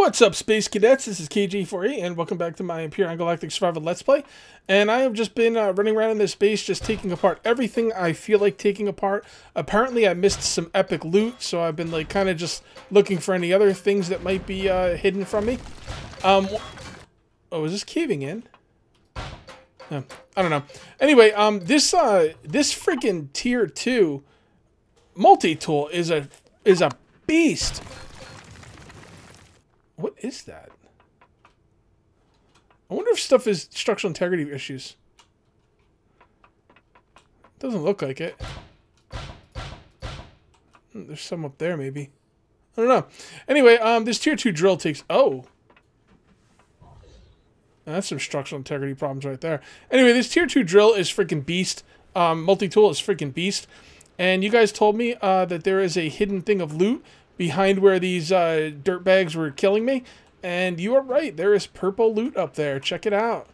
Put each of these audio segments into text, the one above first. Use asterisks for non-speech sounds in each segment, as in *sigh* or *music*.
What's up, Space Cadets? This is Kage848, and welcome back to my Empyrion Galactic Survival Let's Play. And I have just been uh, running around in this base, just taking apart everything I feel like taking apart. Apparently, I missed some epic loot, so I've been like kind of just looking for any other things that might be uh, hidden from me. Um, oh, is this caving in? No, I don't know. Anyway, um, this uh, this freaking tier two multi-tool is a is a beast. What is that? I wonder if stuff is structural integrity issues. Doesn't look like it. Hmm, there's some up there, maybe. I don't know. Anyway, um, this tier 2 drill takes... Oh. That's some structural integrity problems right there. Anyway, this tier 2 drill is freaking beast. Um, multi-tool is freaking beast. And you guys told me uh, that there is a hidden thing of loot behind where these uh, dirt bags were killing me. And you are right, there is purple loot up there. Check it out.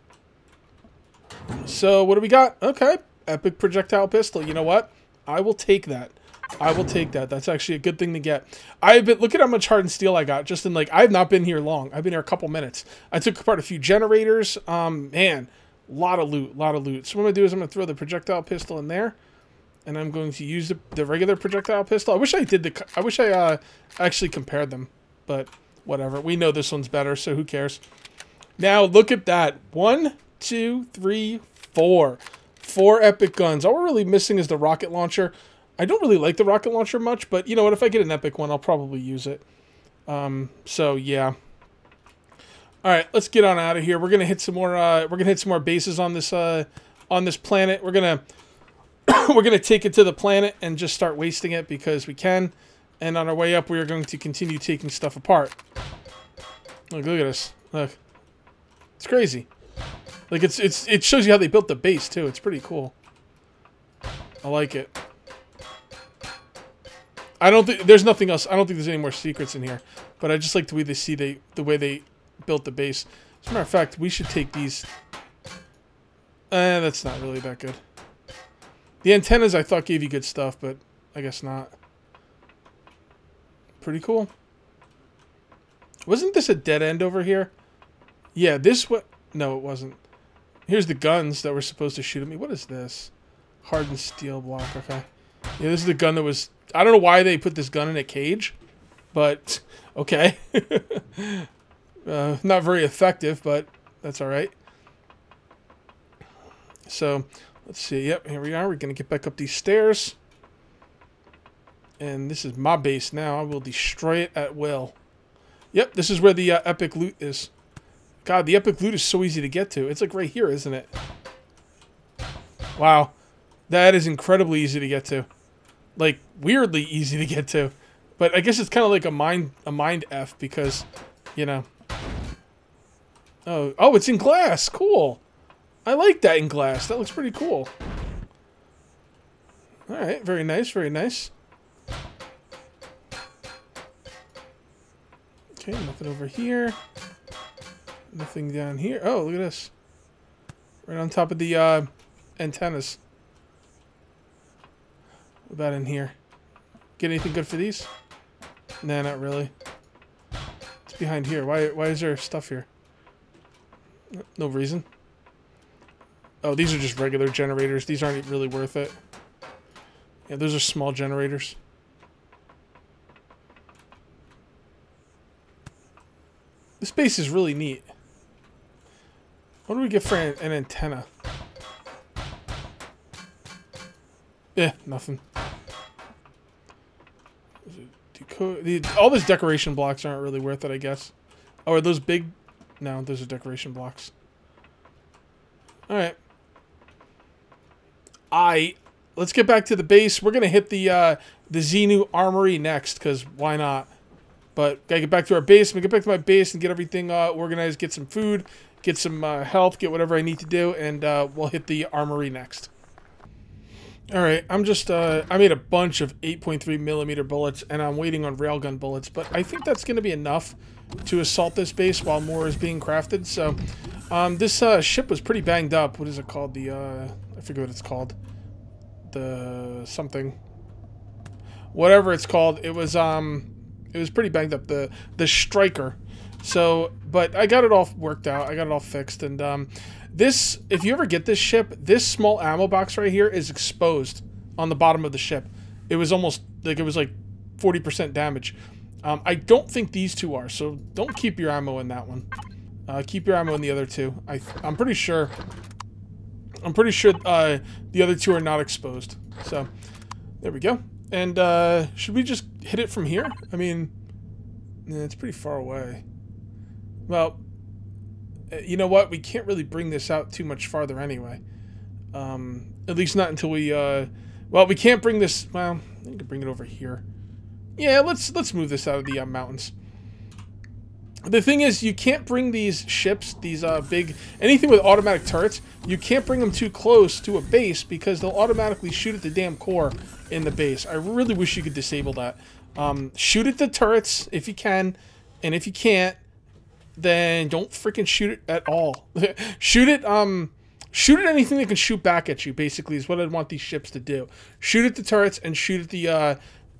So what do we got? Okay, epic projectile pistol. You know what? I will take that. I will take that. That's actually a good thing to get. I've been look at how much hardened steel I got. Just in like I've not been here long. I've been here a couple minutes. I took apart a few generators. Um, man, a lot of loot, a lot of loot. So what I'm gonna do is I'm gonna throw the projectile pistol in there and I'm going to use the, the regular projectile pistol. I wish I did the. I wish I uh, actually compared them, but whatever. We know this one's better, so who cares? Now look at that. One, two, three, four. Four epic guns. All we're really missing is the rocket launcher. I don't really like the rocket launcher much, but you know what? If I get an epic one, I'll probably use it. Um, so yeah. All right, let's get on out of here. We're gonna hit some more. Uh, we're gonna hit some more bases on this uh, on this planet. We're gonna *laughs* we're going to take it to the planet and just start wasting it because we can. And on our way up, we are going to continue taking stuff apart. Look, look at this. Look. It's crazy. Like, it's it's it shows you how they built the base, too. It's pretty cool. I like it. I don't think... There's nothing else. I don't think there's any more secrets in here. But I just like the way they see they the way they built the base. As a matter of fact, we should take these... Eh, that's not really that good. The antennas I thought gave you good stuff, but I guess not. Pretty cool. Wasn't this a dead end over here? Yeah, this what? No, it wasn't. Here's the guns that were supposed to shoot at me. What is this? Hardened steel block. Okay. Yeah, this is the gun that was... I don't know why they put this gun in a cage, but *laughs* okay. *laughs* uh, not very effective, but that's all right. So Let's see. Yep, here we are. We're going to get back up these stairs. And this is my base now. I will destroy it at will. Yep, this is where the uh, epic loot is. God, the epic loot is so easy to get to. It's like right here, isn't it? Wow. That is incredibly easy to get to. Like, weirdly easy to get to. But I guess it's kind of like a mind a mind F because, you know. Oh, oh, it's in glass. Cool. I like that in glass. That looks pretty cool. Alright, very nice, very nice. Okay, nothing over here. Nothing down here. Oh, look at this. Right on top of the uh, antennas. What about in here? Get anything good for these? Nah, not really. It's behind here. Why, why is there stuff here? No reason. Oh, these are just regular generators. These aren't really worth it. Yeah, those are small generators. This base is really neat. What do we get for an, an antenna? Yeah, nothing. all these decoration blocks aren't really worth it, I guess. Oh, are those big? No, those are decoration blocks. Alright. I let's get back to the base. We're gonna hit the uh, the Xenu Armory next, because why not? But gotta get back to our base. I'm gonna get back to my base and get everything uh, organized. Get some food, get some uh, health, get whatever I need to do, and uh, we'll hit the armory next. All right, I'm just uh, I made a bunch of 8.3 millimeter bullets, and I'm waiting on railgun bullets. But I think that's gonna be enough to assault this base while more is being crafted. So um, this uh, ship was pretty banged up. What is it called? The uh, I forget what it's called. The something. Whatever it's called. It was um, it was pretty banged up. The the striker. So, but I got it all worked out. I got it all fixed. And um, this, if you ever get this ship, this small ammo box right here is exposed on the bottom of the ship. It was almost like it was like 40% damage. Um, I don't think these two are, so don't keep your ammo in that one. Uh, keep your ammo in the other two. I, I'm pretty sure. I'm pretty sure uh, the other two are not exposed. So, there we go. And uh, should we just hit it from here? I mean, it's pretty far away. Well, uh, you know what? We can't really bring this out too much farther anyway. Um, at least not until we. Uh, well, we can't bring this. Well, we can bring it over here. Yeah, let's let's move this out of the uh, mountains. The thing is, you can't bring these ships, these uh, big, anything with automatic turrets, you can't bring them too close to a base because they'll automatically shoot at the damn core in the base. I really wish you could disable that. Um, shoot at the turrets if you can, and if you can't, then don't freaking shoot it at all. *laughs* shoot it, um, shoot at anything that can shoot back at you. Basically, is what I'd want these ships to do. Shoot at the turrets and shoot at the uh,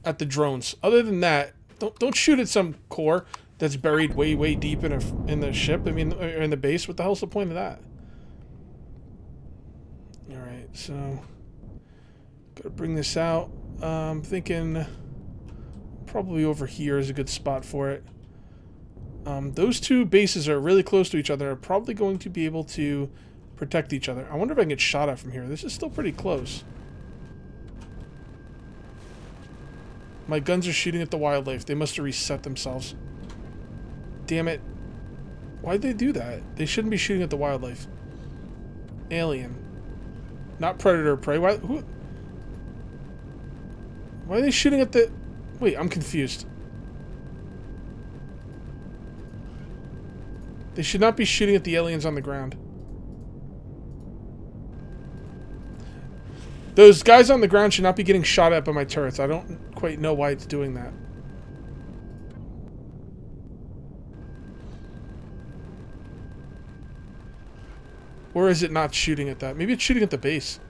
at the drones. Other than that, don't don't shoot at some core that's buried way way deep in a in the ship. I mean, in the base. What the hell's the point of that? All right, so gotta bring this out. I'm thinking probably over here is a good spot for it. Um, those two bases are really close to each other. Are probably going to be able to protect each other. I wonder if I can get shot at from here. This is still pretty close. My guns are shooting at the wildlife. They must have reset themselves. Damn it. Why'd they do that? They shouldn't be shooting at the wildlife. Alien. Not predator prey. Why, who, why are they shooting at the... Wait, I'm confused. They should not be shooting at the aliens on the ground. Those guys on the ground should not be getting shot at by my turrets. I don't quite know why it's doing that. Or is it not shooting at that? Maybe it's shooting at the base.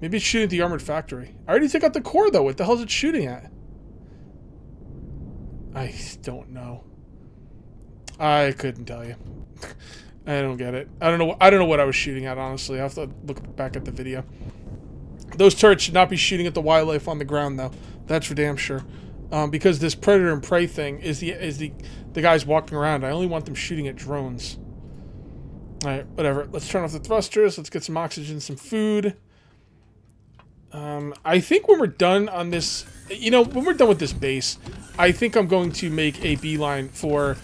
Maybe it's shooting at the armored factory. I already took out the core, though. What the hell is it shooting at? I don't know. I couldn't tell you. *laughs* I don't get it. I don't know. I don't know what I was shooting at. Honestly, I have to look back at the video. Those turrets should not be shooting at the wildlife on the ground, though. That's for damn sure. Um, because this predator and prey thing is the is the the guys walking around. I only want them shooting at drones. Alright, whatever. Let's turn off the thrusters. Let's get some oxygen, some food. Um, I think when we're done on this, you know, when we're done with this base, I think I'm going to make a beeline for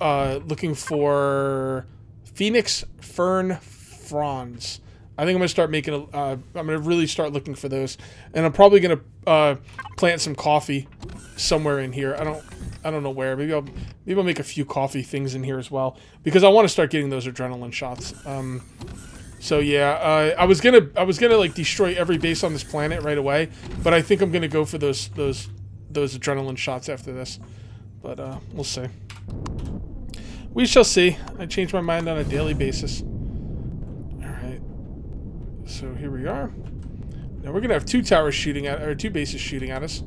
uh, looking for Phoenix Fern Fronds. I think I'm gonna start making a. Uh, I'm gonna really start looking for those, and I'm probably gonna uh, plant some coffee somewhere in here. I don't I don't know where. Maybe I'll maybe I'll make a few coffee things in here as well because I want to start getting those adrenaline shots. Um, so yeah, uh, I was gonna I was gonna like destroy every base on this planet right away, but I think I'm gonna go for those those those adrenaline shots after this. But uh, we'll see. We shall see. I change my mind on a daily basis. All right. So here we are. Now we're gonna have two towers shooting at or two bases shooting at us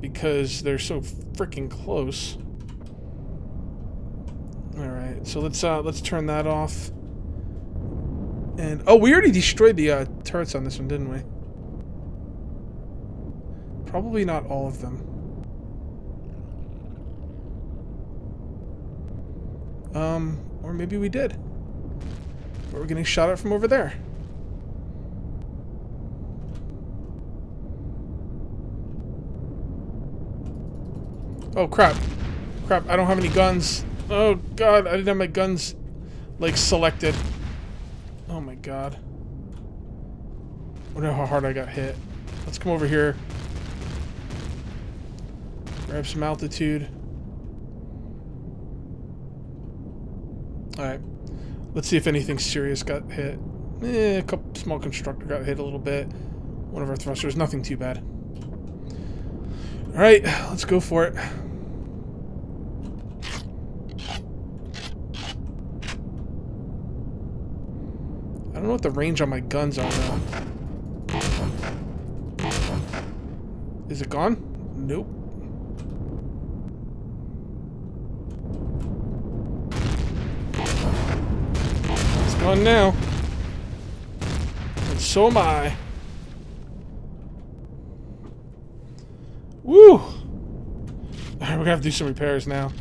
because they're so freaking close. All right, so let's uh, let's turn that off. And oh, we already destroyed the uh, turrets on this one, didn't we? Probably not all of them. Um, or maybe we did. But we're getting shot at from over there. Oh, crap. Crap, I don't have any guns. Oh, God, I didn't have my guns, like, selected. Oh, my God. I wonder how hard I got hit. Let's come over here. Grab some altitude. Alright. Let's see if anything serious got hit. Eh, a couple small constructor got hit a little bit. One of our thrusters, nothing too bad. Alright, let's go for it. I don't know what the range on my guns are now. Is it gone? Nope. It's gone now. And so am I. Woo! We're gonna have to do some repairs now.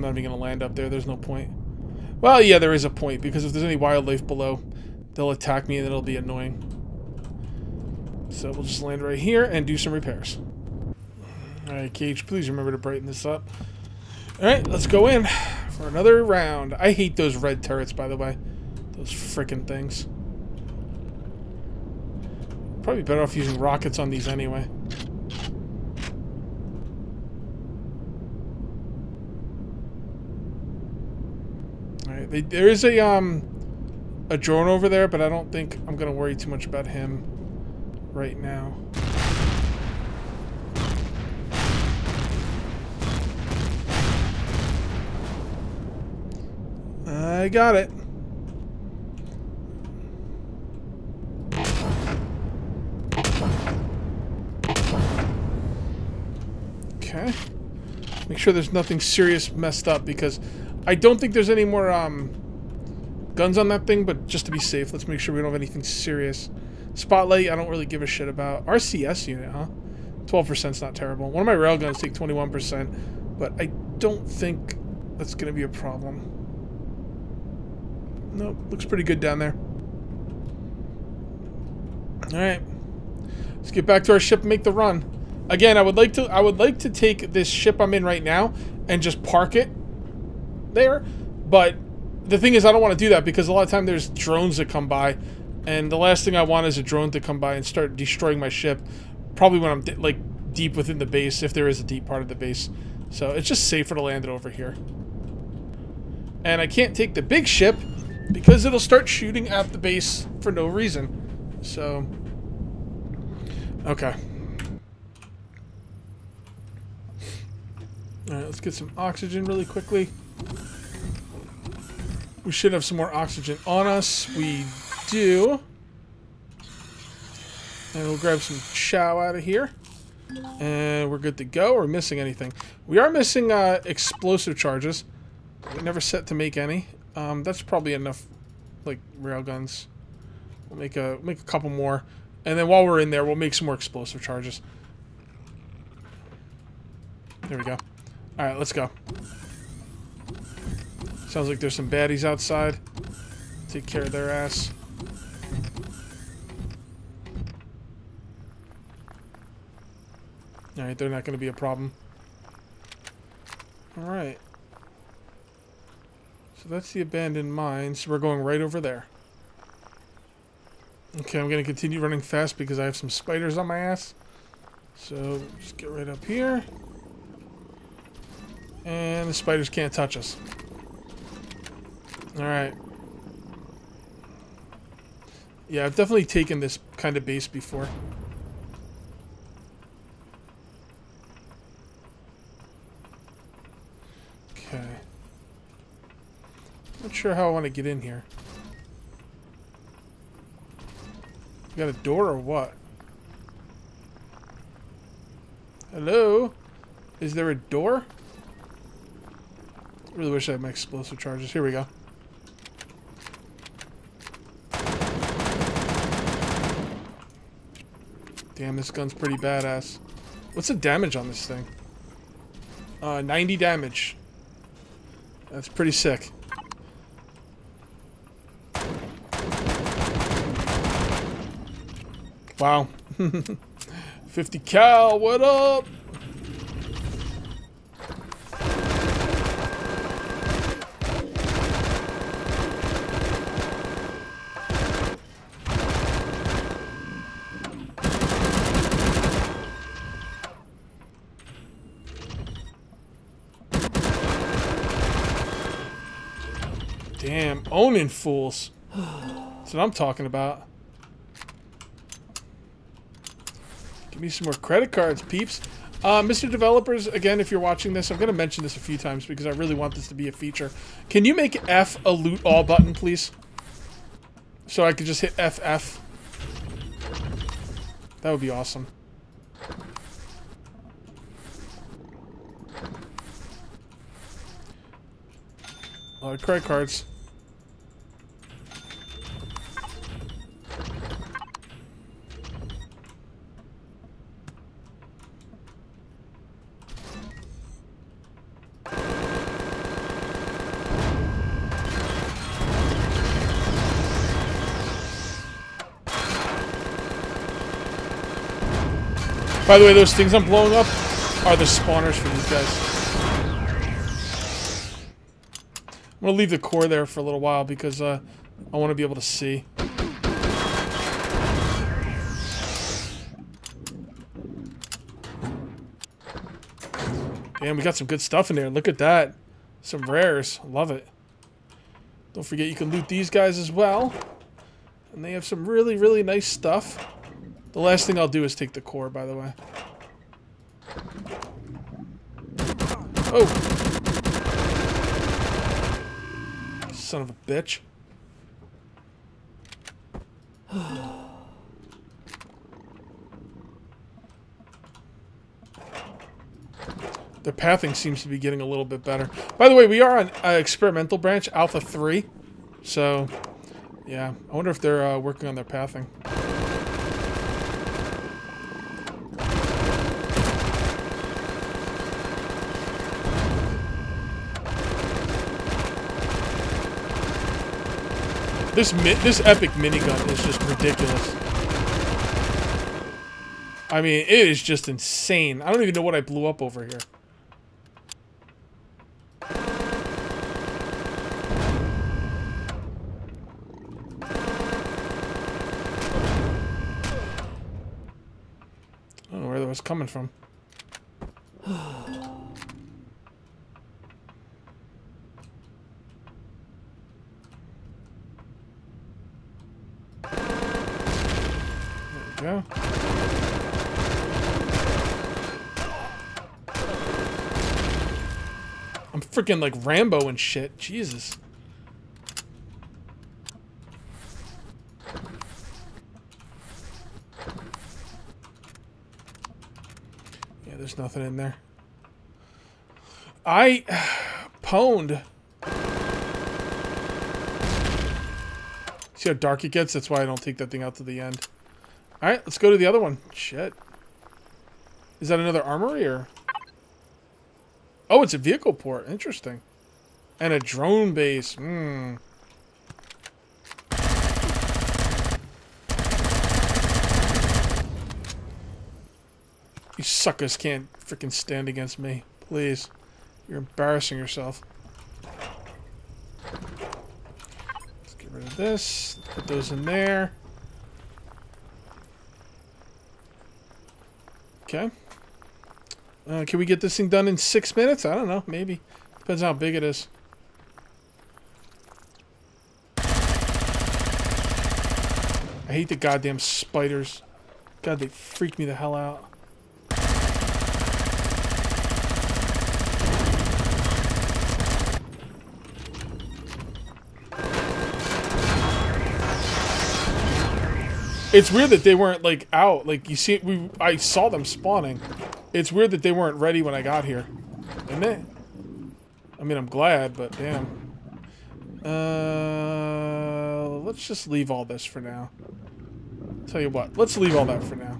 I'm not even gonna land up there, there's no point. Well, yeah, there is a point, because if there's any wildlife below, they'll attack me and it'll be annoying. So we'll just land right here and do some repairs. Alright, Kage, please remember to brighten this up. Alright, let's go in for another round. I hate those red turrets, by the way. Those freaking things. Probably better off using rockets on these anyway. There is a, um, a drone over there, but I don't think I'm going to worry too much about him right now. I got it. Okay. Make sure there's nothing serious messed up because I don't think there's any more um, guns on that thing, but just to be safe, let's make sure we don't have anything serious. Spotlight, I don't really give a shit about. RCS unit, huh? 12% is not terrible. One of my railguns take 21%, but I don't think that's going to be a problem. Nope, looks pretty good down there. Alright. Let's get back to our ship and make the run. Again, I would like to I would like to take this ship I'm in right now and just park it there. But the thing is I don't want to do that because a lot of time there's drones that come by and the last thing I want is a drone to come by and start destroying my ship. Probably when I'm like deep within the base if there is a deep part of the base. So it's just safer to land it over here. And I can't take the big ship because it'll start shooting at the base for no reason. So, okay. Alright, let's get some oxygen really quickly. We should have some more oxygen on us. We do. And we'll grab some chow out of here. And we're good to go. We're missing anything. We are missing uh, explosive charges. We never set to make any. Um, that's probably enough, like, railguns. We'll make a, make a couple more. And then while we're in there, we'll make some more explosive charges. There we go. Alright, let's go. Sounds like there's some baddies outside. Take care of their ass. Alright, they're not going to be a problem. Alright. So that's the abandoned mine. So we're going right over there. Okay, I'm going to continue running fast because I have some spiders on my ass. So, just get right up here. And the spiders can't touch us. Alright. Yeah, I've definitely taken this kind of base before. Okay. Not sure how I want to get in here. You got a door or what? Hello? Is there a door? Really wish I had my explosive charges. Here we go. Damn, this gun's pretty badass. What's the damage on this thing? Uh, 90 damage. That's pretty sick. Wow. *laughs* 50 cal, what up? Damn, owning fools. That's what I'm talking about. Give me some more credit cards, peeps. Uh, Mr. Developers, again, if you're watching this, I'm going to mention this a few times because I really want this to be a feature. Can you make F a loot all button, please? So I could just hit FF. That would be awesome. A lot of credit cards. By the way, those things I'm blowing up are the spawners for these guys. I'm gonna leave the core there for a little while because uh, I want to be able to see. Damn, we got some good stuff in there. Look at that. Some rares. Love it. Don't forget you can loot these guys as well. And they have some really, really nice stuff. The last thing I'll do is take the core, by the way. Oh! Son of a bitch. *sighs* The pathing seems to be getting a little bit better. By the way, we are on uh, experimental branch, Alpha 3. So, yeah. I wonder if they're uh, working on their pathing. This this epic minigun is just ridiculous. I mean, it is just insane. I don't even know what I blew up over here. I don't know where that was coming from. Freaking like Rambo and shit. Jesus. Yeah, there's nothing in there. I *sighs* pwned. See how dark it gets? That's why I don't take that thing out to the end. Alright, let's go to the other one. Shit. Is that another armory or? Oh, it's a vehicle port. Interesting. And a drone base. Hmm. You suckers can't freaking stand against me. Please. You're embarrassing yourself. Let's get rid of this. Put those in there. Okay. Uh, can we get this thing done in six minutes? I don't know. Maybe. Depends how big it is. I hate the goddamn spiders. God, they freak me the hell out. It's weird that they weren't like out. Like you see, we I saw them spawning. It's weird that they weren't ready when I got here. Isn't it? I mean, I'm glad, but damn. Uh, let's just leave all this for now. Tell you what, let's leave all that for now.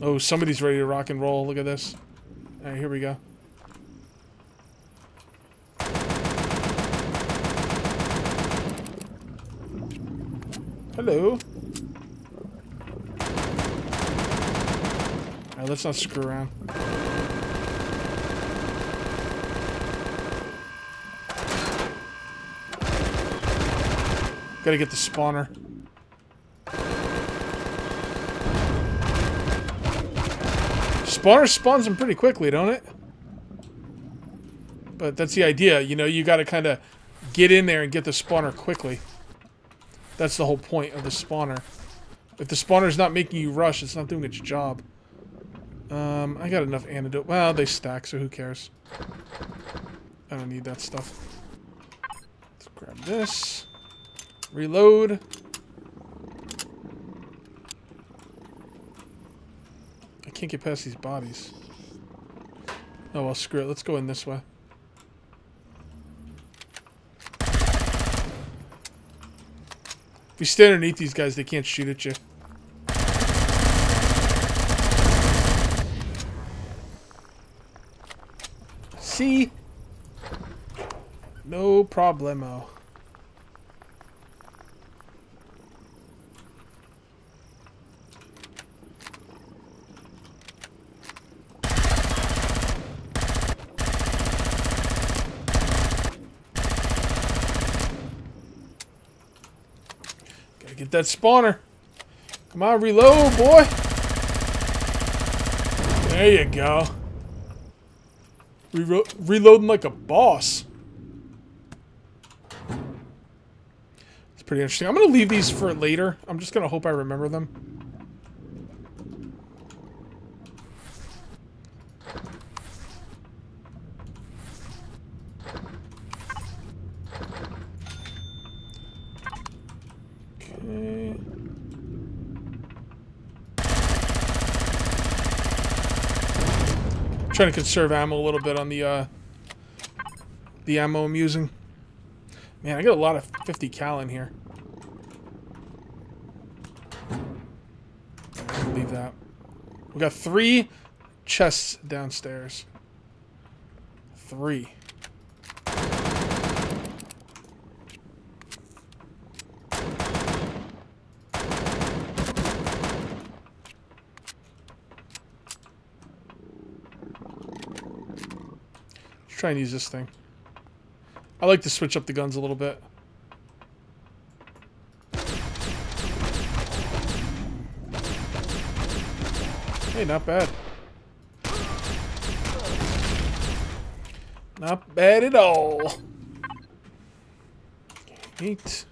Oh, somebody's ready to rock and roll. Look at this. All right, here we go. Hello. Let's not screw around. Gotta get the spawner. Spawner spawns them pretty quickly, don't it? But that's the idea, you know, you gotta kind of get in there and get the spawner quickly. That's the whole point of the spawner. If the spawner's not making you rush, it's not doing its job. Um, I got enough antidote. Well, they stack, so who cares? I don't need that stuff. Let's grab this. Reload. I can't get past these bodies. Oh, well, screw it. Let's go in this way. If you stand underneath these guys, they can't shoot at you. See? No problemo. Gotta get that spawner. Come on, reload, boy. There you go. Rero reloading like a boss. It's pretty interesting. I'm going to leave these for later. I'm just going to hope I remember them. Okay. Trying to conserve ammo a little bit on the uh, the ammo I'm using. Man, I got a lot of 50 cal in here. Leave that. We got three chests downstairs. Three. Try and use this thing. I like to switch up the guns a little bit. Hey, not bad. Not bad at all. Eight.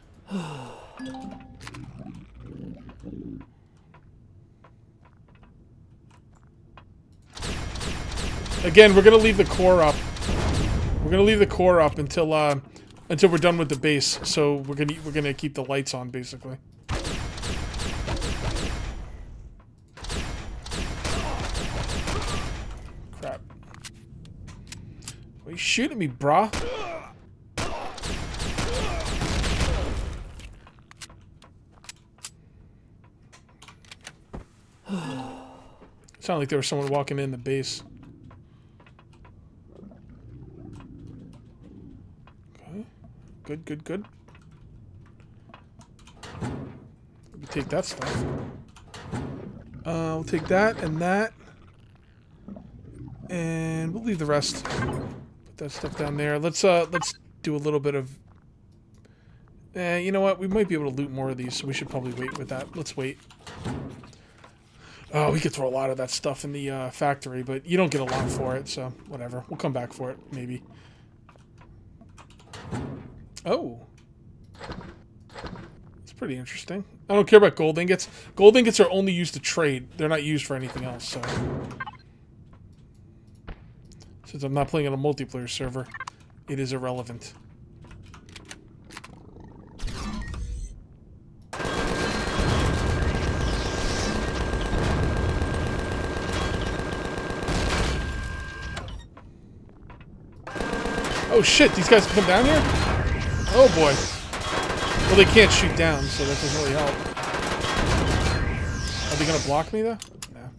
Again, we're gonna leave the core up. We're gonna leave the core up until uh, until we're done with the base. So we're gonna we're gonna keep the lights on basically. Crap! Are you shooting me, brah? *sighs* Sounded like there was someone walking in the base. Good, good, good. Let me take that stuff. Uh, we'll take that and that. And we'll leave the rest. Put that stuff down there. Let's uh let's do a little bit of Eh, you know what? We might be able to loot more of these, so we should probably wait with that. Let's wait. Oh, we could throw a lot of that stuff in the uh, factory, but you don't get a lot for it, so whatever. We'll come back for it, maybe. Oh. It's pretty interesting. I don't care about gold ingots. Gold ingots are only used to trade. They're not used for anything else, so... Since I'm not playing on a multiplayer server, it is irrelevant. Oh shit, these guys come down here? Oh boy. Well, they can't shoot down, so that doesn't really help. Are they gonna block me though? No.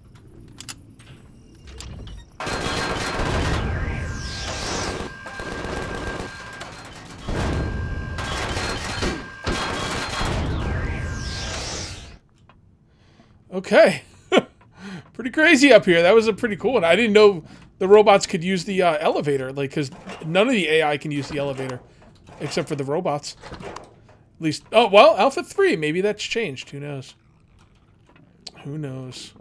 Okay. *laughs* pretty crazy up here. That was a pretty cool one. I didn't know the robots could use the uh, elevator, like, because none of the AI can use the elevator. Except for the robots. At least, oh, well, Alpha 3, maybe that's changed. Who knows? Who knows?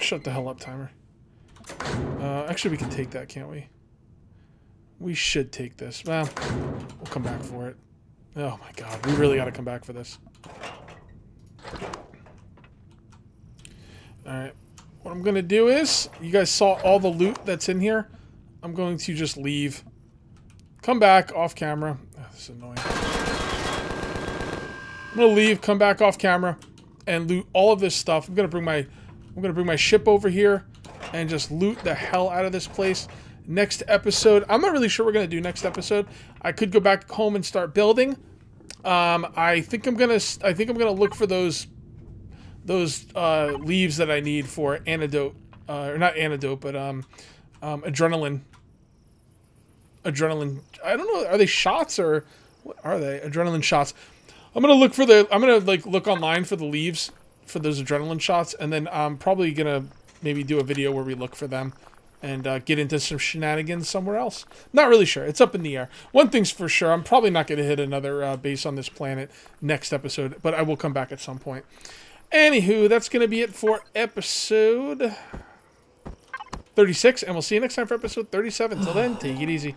Shut the hell up, timer. Uh, actually, we can take that, can't we? We should take this. Well, we'll come back for it. Oh my god, we really gotta come back for this. Alright. What I'm gonna do is, you guys saw all the loot that's in here. I'm going to just leave. Come back off camera. Oh, this is annoying. I'm gonna leave, come back off camera, and loot all of this stuff. I'm gonna bring my I'm gonna bring my ship over here and just loot the hell out of this place. next episode. I'm not really sure we're gonna do next episode. I could go back home and start building. Um, I think I'm gonna. I think I'm gonna look for those those uh, leaves that I need for antidote, uh, or not antidote, but um, um, adrenaline. Adrenaline. I don't know. Are they shots or what are they? Adrenaline shots. I'm gonna look for the. I'm gonna like look online for the leaves for those adrenaline shots, and then I'm probably gonna maybe do a video where we look for them and uh, get into some shenanigans somewhere else. Not really sure. It's up in the air. One thing's for sure. I'm probably not to hit another uh, base on this planet next episode, but I will come back at some point. Anywho, that's to be it for episode 36, and we'll see you next time for episode 37. Till then, take it easy.